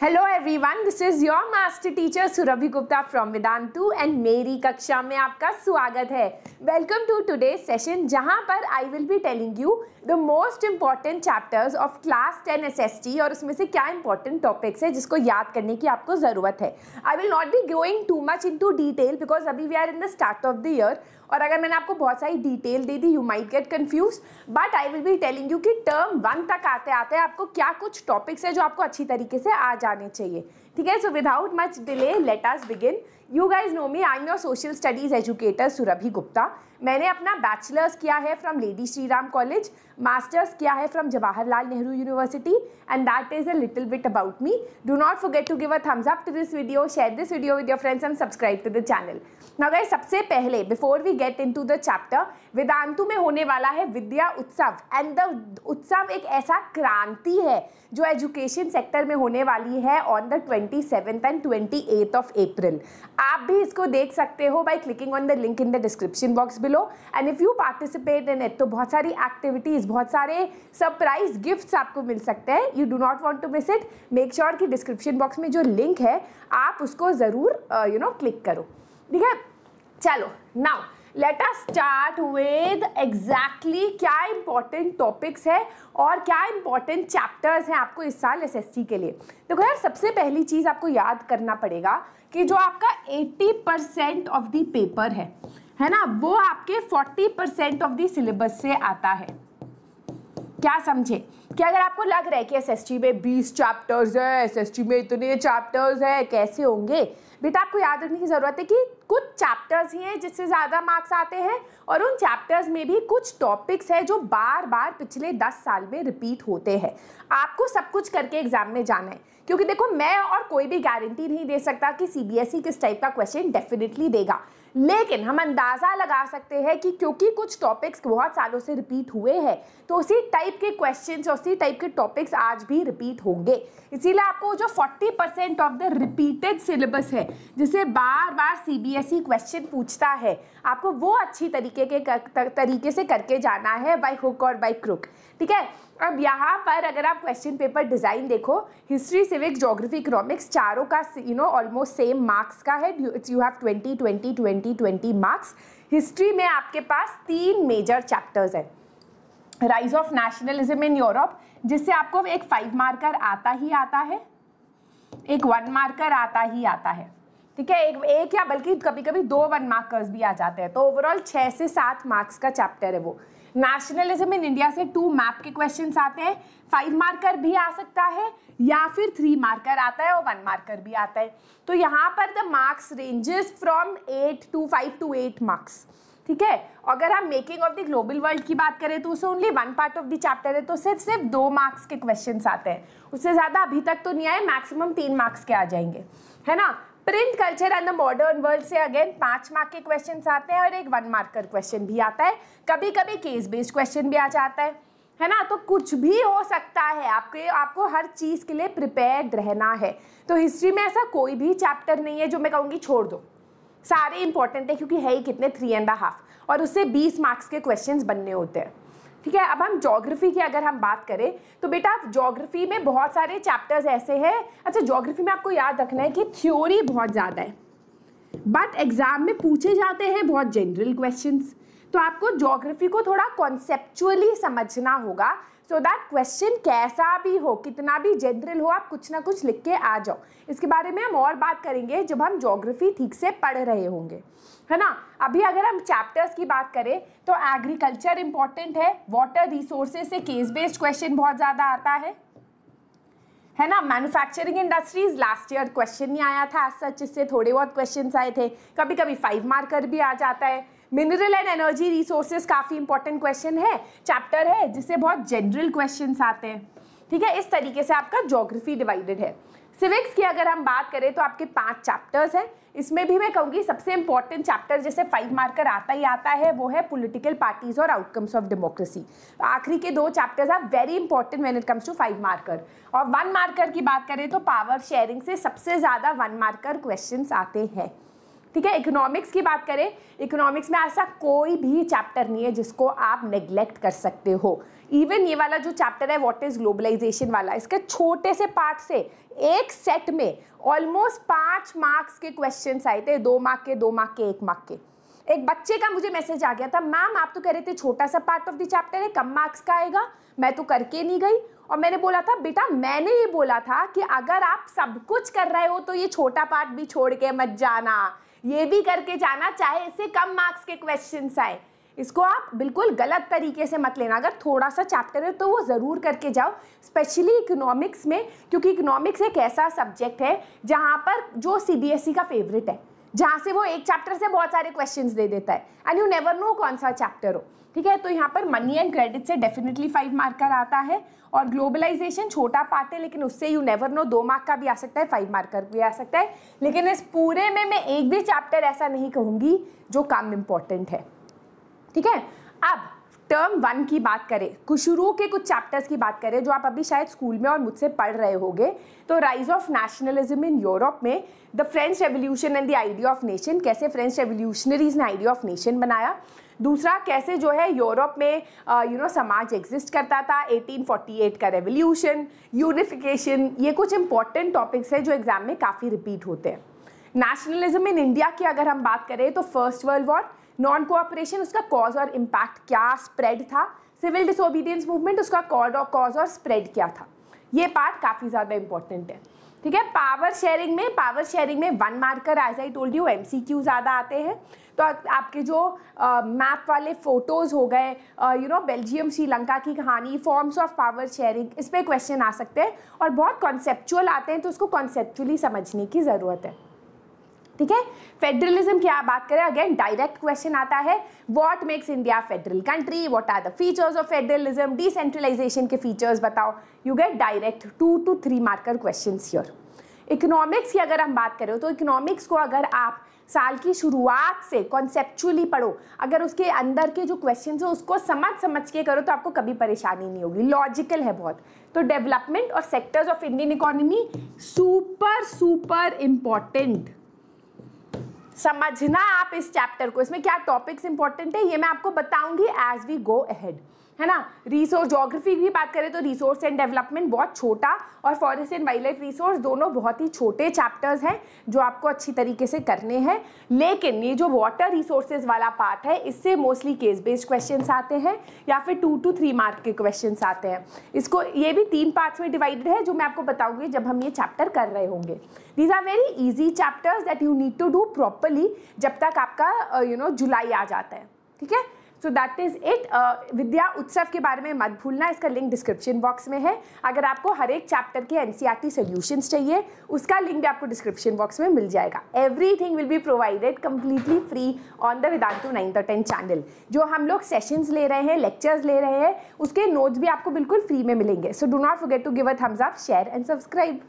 Hello everyone this is your master teacher Surabhi Gupta from Vedantu and मेरी कक्षा में आपका स्वागत है। वेलकम टू टुडे सेशन जहाँ पर I will be telling you the most important chapters of class ten S S T और उसमें से क्या इंपॉर्टेंट टॉपिक्स है जिसको याद करने की आपको ज़रूरत है। I will not be going too much into detail because अभी we are in the start of the year और अगर मैंने आपको बहुत सारी डिटेल दे दी you might get confuse but I will be telling you कि टर्म वन तक आते आते आपको क्या कुछ टॉपिक्स है जो आपको अच्छी तरीके से आ जाने चाहिए। ठीक है? So without much delay let us begin you guys know me I am your social studies educator Surabhi Gupta मैंने अपना बैचलर्स किया है from lady Shri Ram college masters किया है from Jawaharlal Nehru university and that is a little bit about me do not forget to give a thumbs up to this video share this video with your friends and subscribe to the channel now guys सबसे पहले before we get into the chapter Vedantu में होने वाला है विद्या उत्सव. And the उत्सव एक ऐसा क्रांति है जो एजुकेशन सेक्टर में होने वाली है on the twenty seventh and twenty eighth of April आप भी इसको देख सकते हो by clicking on the link in the description box below and if you participate in it तो बहुत सारी एक्टिविटीज़ बहुत सारे सरप्राइज़ गिफ्ट्स आपको मिल सकते हैं. You do not want to miss it make sure कि डिस्क्रिप्शन बॉक्स में जो लिंक है, आप उसको ज़रूर यू नो क्लिक करो. ठीक है? चलो now let us start with exactly क्या इंपॉर्टेंट टॉपिक्स है और क्या इंपॉर्टेंट चैप्टर्स हैं आपको इस साल एसएसटी के लिए। देखो यार, सबसे पहली चीज़ आपको याद करना पड़ेगा कि जो आपका 80 परसेंट ऑफ़ द पेपर है है ना? वो आपके 40 परसेंट ऑफ़ द सिलेबस से आता है। क्या समझे? कि अगर आपको लग रहा है कि एसएसटी में 20 चैप्टर्स है एसएसटी में इतने चैप्टर्स है, कैसे होंगे? बेटा, आपको याद रखने की ज़रूरत है कि कुछ चैप्टर्स ही हैं जिससे ज़्यादा मार्क्स आते हैं और उन चैप्टर्स में भी कुछ टॉपिक्स हैं जो बार बार पिछले दस साल में रिपीट होते हैं। आपको सब कुछ करके एग्ज़ाम में जाना है। क्योंकि देखो, मैं और कोई भी गारंटी नहीं दे सकता कि सीबीएसई किस टाइप का क्वेश्चन डेफिनेटली देगा। लेकिन हम अंदाज़ा लगा सकते हैं कि क्योंकि कुछ टॉपिक्स बहुत सालों से रिपीट हुए हैं तो उसी टाइप के क्वेश्चंस और उसी टाइप के टॉपिक्स आज भी रिपीट होंगे। इसीलिए आपको जो 40 percent of the repeated syllabus है, जिसे बार बार सीबीएसई क्वेश्चन पूछता है। आपको वो अच्छी तरीके के तर, तरीके से करके जाना है बाई हुक और बाई क्रुक ठीक है? अब यहाँ पर अगर आप क्वेश्चन पेपर डिज़ाइन देखो हिस्ट्री सिविक्स जोग्राफी इकोनॉमिक्स चारों का you know almost same marks का है। You have twenty twenty twenty twenty marks history में आपके पास तीन मेजर चैप्टर्स हैं। Rise of nationalism in Europe जिससे आपको एक फाइव मार्कर आता ही आता है। एक वन मार्कर आता ही आता है। ठीक है, एक एक या बल्कि कभी कभी दो वन मार्कर्स भी आ जाते हैं। तो ओवरऑल छः से सात मार्क्स का चैप्टर है वो। नेशनलिज्म इन इंडिया से टू मैप के क्वेश्चंस आते हैं। फाइव मार्कर भी आ सकता है, या फिर थ्री मार्कर आता है और वन मार्कर भी आता है। तो यहाँ पर the marks ranges from eight to five to eight marks ठीक है? अगर हम making of the global world की बात करें तो उसे only one part of the chapter है तो सिर्फ़ सिर्फ़ दो मार्क्स के क्वेश्चन आते हैं। उससे ज़्यादा अभी तक तो नहीं आए मैक्सिमम तीन मार्क्स के आ जाएँगे। है ना? Print culture and the modern world से अगेन पाँच मार्क के क्वेश्चन आते हैं और एक वन मार्कर क्वेश्चन भी आता है। कभी कभी केस बेस्ड क्वेश्चन भी आ जाता है है ना? तो कुछ भी हो सकता है। आपके, आपको हर चीज़ के लिए प्रिपेयर्ड रहना है। तो हिस्ट्री में ऐसा कोई भी चैप्टर नहीं है जो मैं कहूँगी छोड़ दो। सारे इंपॉर्टेंट है क्योंकि है ही कितने? थ्री एंड हाफ़ और उससे बीस मार्क्स के क्वेश्चन बनने होते हैं। ठीक है, अब हम जोग्राफी की अगर हम बात करें तो बेटा जोग्राफी में बहुत सारे चैप्टर्स ऐसे हैं। अच्छा जोग्राफी में आपको याद रखना है कि थ्योरी बहुत ज़्यादा है बट एग्ज़ाम में पूछे जाते हैं बहुत जनरल क्वेश्चंस तो आपको जोग्राफी को थोड़ा कॉन्सेप्चुअली समझना होगा सो दैट क्वेश्चन कैसा भी हो, कितना भी जनरल हो, आप कुछ ना कुछ लिख के आ जाओ। इसके बारे में हम और बात करेंगे जब हम जोग्राफी ठीक से पढ़ रहे होंगे, है ना? अभी अगर हम चैप्टर्स की बात करें तो एग्रीकल्चर इंपॉर्टेंट है वाटर रिसोर्सेज से केस बेस्ड क्वेश्चन बहुत ज़्यादा आता है। है ना? Manufacturing industries last year question नहीं आया था सच इससे थोड़े बहुत क्वेश्चन आए थे। कभी कभी फाइव मार्कर भी आ जाता है। मिनरल एंड एनर्जी रिसोर्सेज काफ़ी इंपॉर्टेंट क्वेश्चन है, चैप्टर है, जिससे बहुत जनरल क्वेश्चन आते हैं। ठीक है, इस तरीके से आपका जोग्राफी डिवाइडेड है। सिविक्स की अगर हम बात करें तो आपके पाँच चैप्टर्स हैं। इसमें भी मैं कहूँगी सबसे इंपॉर्टेंट चैप्टर जैसे फाइव मार्कर आता ही आता है, वो है पॉलिटिकल पार्टीज़ और आउटकम्स ऑफ़ डेमोक्रेसी आखिरी के दो chapters are very important when it comes to five marker और वन मार्कर की बात करें तो पावर शेयरिंग से सबसे ज़्यादा वन मार्कर क्वेश्चन आते हैं। ठीक है इकोनॉमिक्स की बात करें इकोनॉमिक्स में ऐसा कोई भी चैप्टर नहीं है जिसको आप नेग्लेक्ट कर सकते हो। इवन ये वाला जो चैप्टर है व्हाट इज़ ग्लोबलाइजेशन वाला, इसके छोटे से पार्ट से, एक सेट में ऑलमोस्ट पाँच मार्क्स के क्वेश्चन आए थे, दो मार्क के, दो मार्क के, एक मार्क के। एक बच्चे का मुझे मैसेज आ गया था मैम आप तो कह रहे थे छोटा सा पार्ट ऑफ़ द चैप्टर है, कम मार्क्स का आएगा, मैं तो करके नहीं गई। और मैंने बोला था, बेटा, मैंने ये बोला था कि अगर आप सब कुछ कर रहे हो तो ये छोटा पार्ट भी छोड़ के मत जाना। ये भी करके जाना, चाहे इससे कम मार्क्स के क्वेश्चन आए। इसको आप बिल्कुल गलत तरीके से मत लेना। अगर थोड़ा सा चैप्टर है तो वो ज़रूर करके जाओ स्पेशली इकोनॉमिक्स में, क्योंकि इकोनॉमिक्स एक ऐसा सब्जेक्ट है, जहाँ पर जो सीबीएसई का फेवरेट है। जहाँ से वो एक चैप्टर से बहुत सारे क्वेश्चन दे देता है। एंड यू नेवर नो कौन सा चैप्टर हो। ठीक है? तो यहाँ पर मनी एंड क्रेडिट से डेफिनेटली फाइव मार्कर आता है। और ग्लोबलाइजेशन छोटा पार्ट है, लेकिन उससे यू नेवर नो दो मार्क का भी आ सकता है फाइव मार्कर भी आ सकता है। लेकिन इस पूरे में मैं एक भी चैप्टर ऐसा नहीं कहूँगी जो कम इंपॉर्टेंट है। ठीक है? अब टर्म वन की बात करें कुछ शुरू के कुछ चैप्टर्स की बात करें, जो आप अभी शायद स्कूल में और मुझसे पढ़ रहे होंगे तो rise of nationalism in Europe में the French revolution and the idea of nation कैसे फ्रेंच रेवोल्यूशनरीज ने आइडिया ऑफ़ नेशन बनाया? दूसरा, कैसे जो है यूरोप में यू नो समाज एग्जिस्ट करता था? 1848 का रेवोल्यूशन यूनिफिकेशन ये कुछ इंपॉर्टेंट टॉपिक्स है जो एग्ज़ाम में काफ़ी रिपीट होते हैं। नेशनलिज्म इन इंडिया की अगर हम बात करें तो first world war non cooperation उसका कॉज और इम्पैक्ट क्या स्प्रेड था? सिविल डिसोबीडियंस मूवमेंट उसका कॉज और स्प्रेड क्या था? ये पार्ट काफ़ी ज़्यादा इंपॉर्टेंट है। ठीक है? पावर शेयरिंग में पावर शेयरिंग में one marker as I told you um ज़्यादा आते हैं। तो आपके जो मैप वाले फ़ोटोज़ हो गए यू नो बेल्जियम श्रीलंका की कहानी फॉर्म्स ऑफ़ पावर शेयरिंग इस पर क्वेश्चन आ सकते हैं। और बहुत कॉन्सेप्चुअल आते हैं तो उसको कॉन्सेप्चुअली समझने की ज़रूरत है। ठीक है? फेडरलिज्म की आप बात करें अगेन डायरेक्ट क्वेश्चन आता है what makes India federal country what are the features of federalism decentralisation के फीचर्स बताओ। You get direct two to three marker question here economics की अगर हम बात करें तो इकोनॉमिक्स को अगर आप साल की शुरुआत से कॉन्सेप्चुअली पढ़ो, अगर उसके अंदर के जो क्वेश्चन है, उसको समझ समझ के करो तो आपको कभी परेशानी नहीं होगी। लॉजिकल है बहुत। तो डेवलपमेंट और sectors of Indian economy super super important समझना आप इस चैप्टर को। इसमें क्या टॉपिक्स इंपॉर्टेंट है, ये मैं आपको बताऊँगी एज वी गो अहेड है ना? रिसोर्स जोग्राफी की बात करें तो रिसोर्स एंड डेवलपमेंट बहुत छोटा और forest and wildlife resource दोनों बहुत ही छोटे चैप्टर्स हैं जो आपको अच्छी तरीके से करने हैं। लेकिन ये जो वाटर रिसोर्सेज वाला पार्ट है, इससे मोस्टली केस बेस्ड क्वेश्चन आते हैं या फिर टू टू थ्री मार्क के क्वेश्चन आते हैं। इसको, ये भी तीन पार्ट्स में डिवाइडेड है जो मैं आपको बताऊँगी जब हम ये चैप्टर कर रहे होंगे। These are very easy chapters that you need to do properly जब तक आपका यू नो जुलाई आ जाता है। ठीक है? So that is it Vidya Utsav के बारे में मत भूलना, इसका लिंक डिस्क्रिप्शन बॉक्स में है। अगर आपको हर एक चैप्टर के एन सी चाहिए, उसका लिंक भी आपको डिस्क्रिप्शन बॉक्स में मिल जाएगा। Everything will be provided completely free on the Vedantu nine और टेन चैनल जो हम लोग सेशंस ले रहे हैं लेक्चर्स ले रहे हैं, उसके नोट्स भी आपको बिल्कुल फ्री में मिलेंगे। So do not forget to give a thumbs up share and subscribe